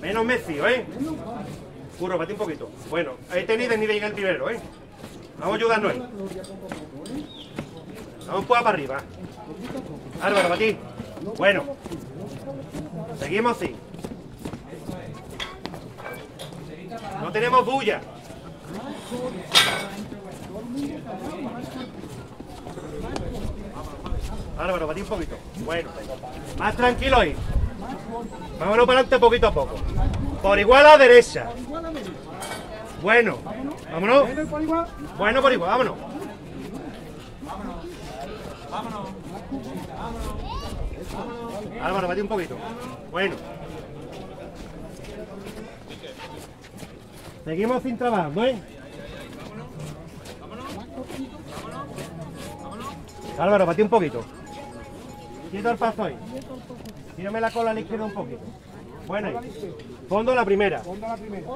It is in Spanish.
Menos Messi, ¿eh? Curro, bate un poquito. Bueno, ahí tenéis de nivel el primero, ¿eh? Vamos a ayudarnos ahí. Vamos un poco para arriba. Álvaro, batí. Bueno. Seguimos así. No tenemos bulla. Álvaro, batí un poquito. Bueno. Más tranquilo ahí. Vámonos para adelante poquito a poco. Por igual a la derecha. Bueno. Vámonos. Bueno, por igual, vámonos. Álvaro, batí un poquito. Bueno. Seguimos sin trabajo, ¿eh? Álvaro, batí un poquito. Quito el paso ahí. Tírame la cola a la izquierda un poquito. Bueno, ahí. Fondo a la primera. Fondo a la primera.